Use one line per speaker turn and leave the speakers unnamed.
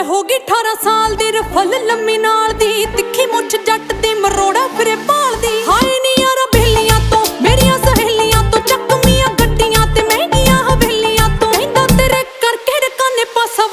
ਮੈਂ ਹੋ ਗਈ 18 ਸਾਲ ਦੀ, ਰਫਲ ਲੰਮੀ ਨਾਲ ਦੀ, ਤਿੱਖੀ ਮੁੱਛ ਜੱਟ ਦੀ, ਮਰੋੜਾ ਫਿਰੇ ਭਾਲ ਦੀ। ਹਾਏ ਨੀ ਯਾਰਾ ਬਹਿਲੀਆਂ ਤੋਂ, ਮੇਰੀਆਂ ਸਹੇਲੀਆਂ ਤੋਂ ਚੱਕਮੀਆਂ ਗੱਡੀਆਂ ਤੇ ਮਹਿੰਗੀਆਂ ਹਵੇਲੀਆਂ ਤੋਂ। ਕਹਿੰਦਾ ਤੇਰੇ ਕਰਕੇ ਰਕਾਨੇ ਪਾਸਾ